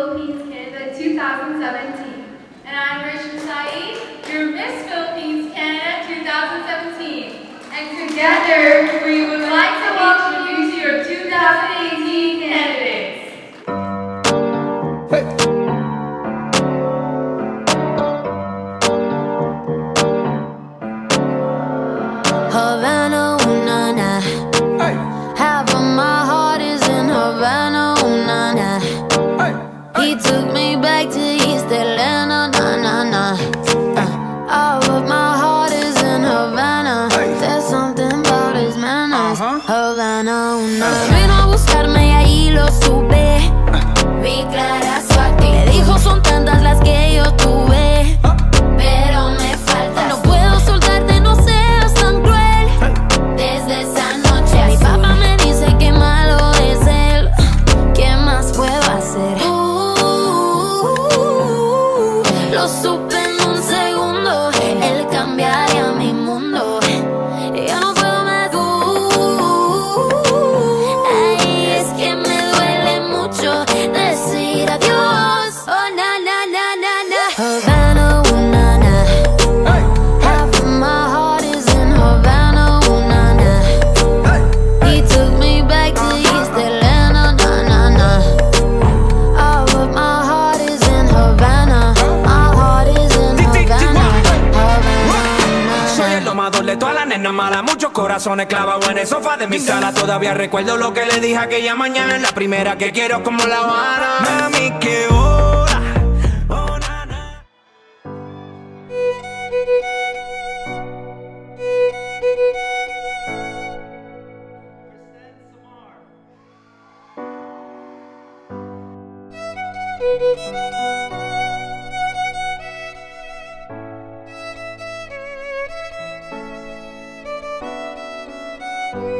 Philippines Canada 2017. And I'm Rachel Saeed, your Miss Philippines Canada 2017. And together, we would like to welcome He took me back to East Atlanta, na, na, na. Uh, all of my heart is in Havana. There's something about his manners. Uh-huh. Havana, ooh, na, uh. na. Vino a buscarme ahí lo supe. Uh-huh. Vi clara muchos corazones clavados en el sofá de mi sala. Todavía recuerdo lo que le dije aquella mañana. La primera que quiero como la vara. Mami, que hora. Oh, na. you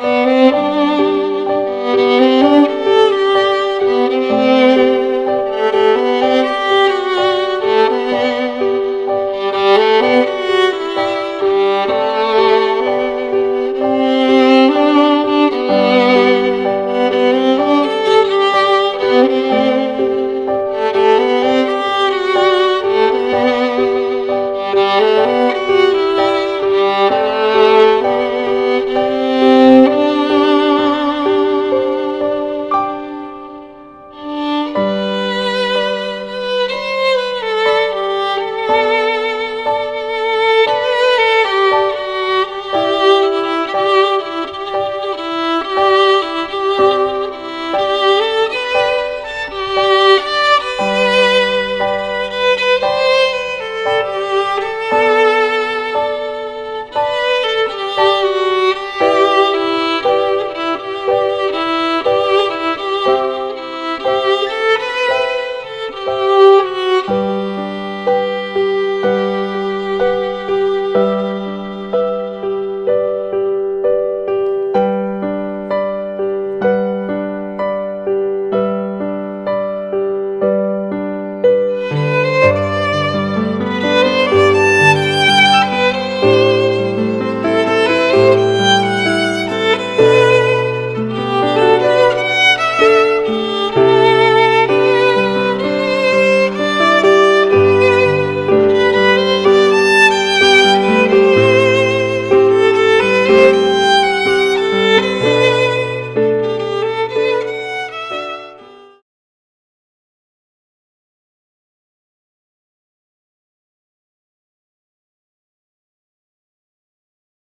Música